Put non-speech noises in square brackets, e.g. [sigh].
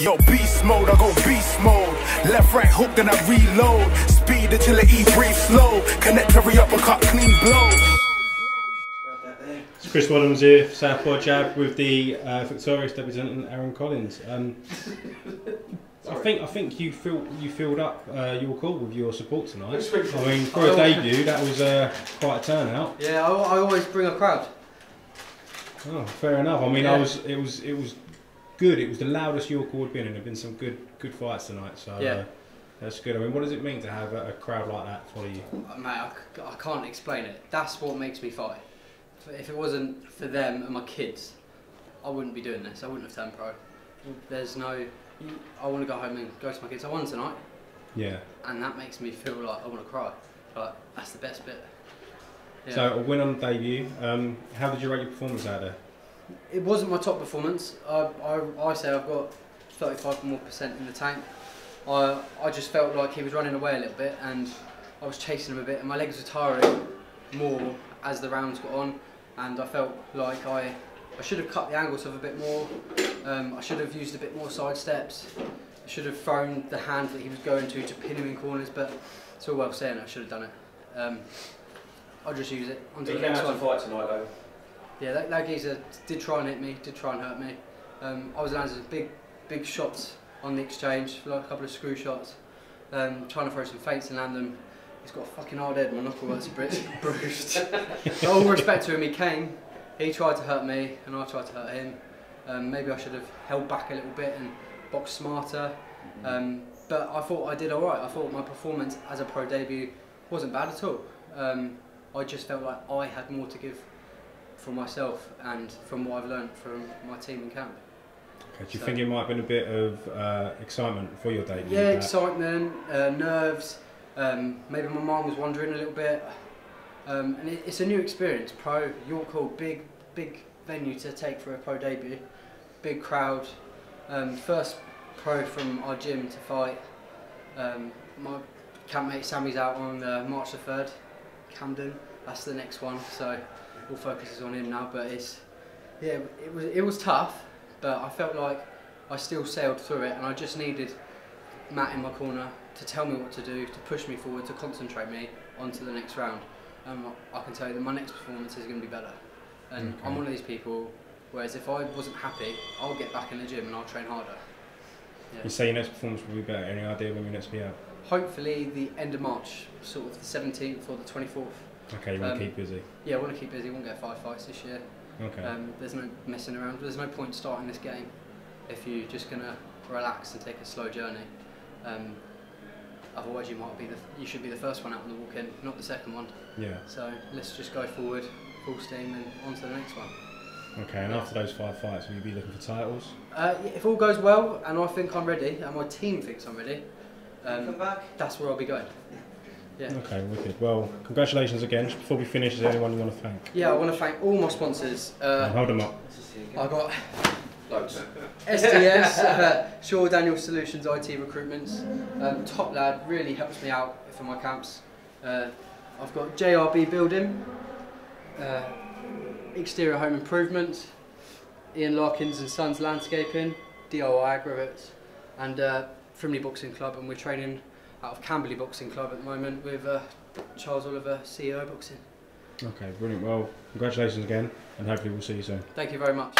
Yo, beast mode, I go beast mode. Left, right, hook, then I reload. Speed, agility, breathe slow. Connect every uppercut, clean blow. It's Chris Waddams here, Southpaw Jab, with the uh, victorious debutant Aaron Collins. Um, I think I think you fill, you filled up uh, York Hall with your support tonight. I mean, for a debut, that was uh, quite a turnout. Yeah, I, I always bring a crowd. Oh, fair enough. I mean, Yeah. I was it was it was good. It was the loudest York Hall had been, and there've been some good good fights tonight. So Yeah. uh, that's good. I mean, what does it mean to have a, a crowd like that follow you? Uh, Mate, I, I can't explain it. That's what makes me fight. If- If it wasn't for them and my kids, I wouldn't be doing this. I wouldn't have turned pro. There's no. I want to go home and go to my kids. I won tonight, Yeah. and that makes me feel like I want to cry. Like that's the best bit. Yeah. So a win on debut. Um, how did you rate your performance out there? It wasn't my top performance. I, I, I say I've got 35 more percent in the tank. I, I just felt like he was running away a little bit and I was chasing him a bit and my legs were tiring more as the rounds got on and I felt like I, I should have cut the angles off a bit more. Um, I should have used a bit more side steps. I should have thrown the hand that he was going to to pin him in corners but it's all well saying I should have done it. Um, I'll just use it. On to the next one. fight tonight though. Yeah, that, that geezer did try and hit me, did try and hurt me. Um, I was landing big, big shots on the exchange, like a couple of screw shots, um, trying to throw some feints and land them. He's got a fucking hard head, my knuckle was [laughs] bruised. [laughs] all respect to him, he came, he tried to hurt me, and I tried to hurt him. Um, maybe I should have held back a little bit and boxed smarter. Um, but I thought I did alright. I thought my performance as a pro debut wasn't bad at all. Um, I just felt like I had more to give from myself and from what I've learned from my team in camp. Okay, do you So- think it might have been a bit of uh, excitement for your debut? Yeah, excitement, uh, nerves. Um, maybe my mind was wandering a little bit. Um, and it, it's a new experience. Pro York Hall, big, big venue to take for a pro debut. Big crowd. Um, first pro from our gym to fight. Um, my campmate Sammy's out on uh, March the third, Camden. That's the next one. So all focus is on him now. But it's yeah, it was it was tough, but I felt like I still sailed through it, and I just needed Matt in my corner to tell me what to do, to push me forward, to concentrate me onto the next round. Um, I can tell you that my next performance is going to be better. And Okay. I'm one of these people, whereas if I wasn't happy, I'll get back in the gym and I'll train harder. Yeah. You say your next performance will be better. Any idea when your next be out? Hopefully the end of March, sort of the 17th or the 24th. Okay, you want Um, to keep busy. Yeah, I want to keep busy, we want to get five fights this year. Okay. Um, there's no messing around. There's no point starting this game if you're just gonna relax and take a slow journey. Um, otherwise, you might be the you should be the first one out on the walk in, not the second one. yeah. So let's just go forward, full steam, and on to the next one. Okay, and after those five fights, will you be looking for titles? Uh, if all goes well, and I think I'm ready, and my team thinks I'm ready, Come um, back. that's where I'll be going. Yeah. Okay, wicked. Well, congratulations again. Just before we finish, is there anyone you want to thank? Yeah, I want to thank all my sponsors. Uh, Hold them up. I got Loads. SDS, [laughs] uh, Shaw Daniel Solutions IT Recruitments. Um, top lad, really helps me out for my camps. Uh, I've got JRB Building, uh, Exterior Home Improvement, Ian Larkins and Sons Landscaping, DIY Aggregates, and uh, Frimley Boxing Club. And we're training out of Camberley Boxing Club at the moment with uh, Charles Oliver, CEO Boxing. Okay, brilliant. Well, congratulations again, and hopefully we'll see you soon. Thank you very much.